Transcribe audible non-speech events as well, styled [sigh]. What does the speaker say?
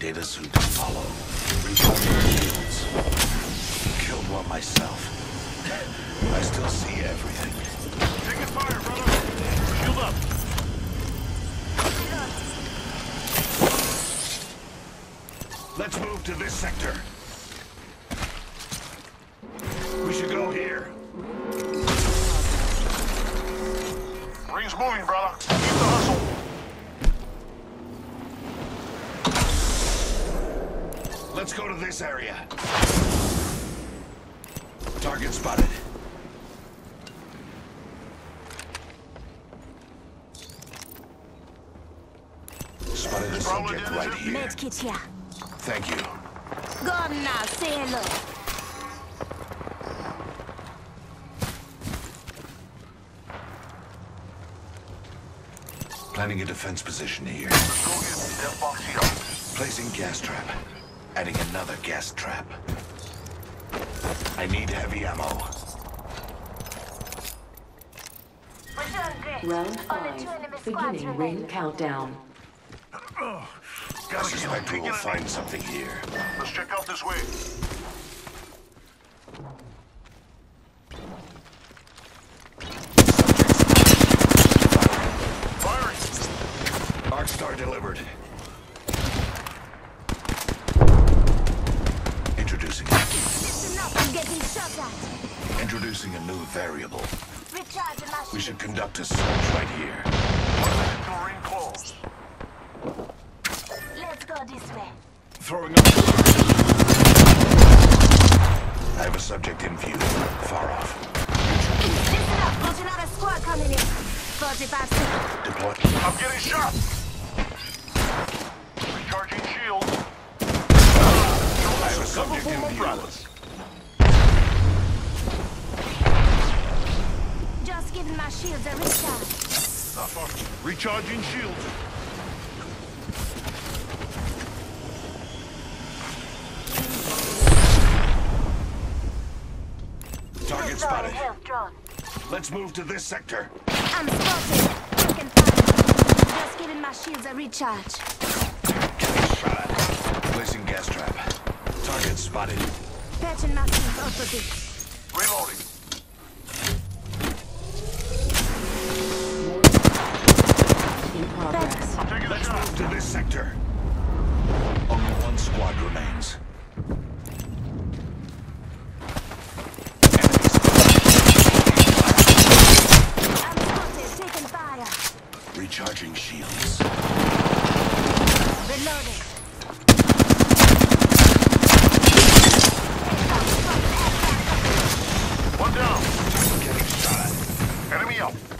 Data suit to follow. Shields. Killed one myself. [laughs] I still see everything. Taking fire, brother. Shield up. Let's move to this sector. We should go here. Ring's moving, brother. Keep the hustle. Let's go to this area. Target spotted. Spotted a subject right here. Medkit here. Thank you. Go on now, say hello. Planning a defense position here. Go get that box here. Placing gas trap. Adding another gas trap. I need heavy ammo. Round five, beginning ring countdown. I Gotta suspect get we him. will find something here. Let's check out this way. Firing. Arcstar delivered. Introducing a new variable. Recharging We should conduct a search right here. Until ring closed. Let's go this way. Throwing up. I have a subject in view, far off. Listen up, there's another squad coming in. 45 seconds. Deploy. I'm getting shot. Recharging shield. I have a subject in view. Just giving my shields a recharge. Recharging shields. Target spotted. Let's move to this sector. I'm spotted. Taking fire. Just giving my shields a recharge. Shot. Placing gas trap. Target spotted. Patching my shields a bit. Reloading. In progress. I'm taking a Let's move to this sector. Only one squad remains. Recharging shields. Reloading. One down. Getting shot. Enemy up.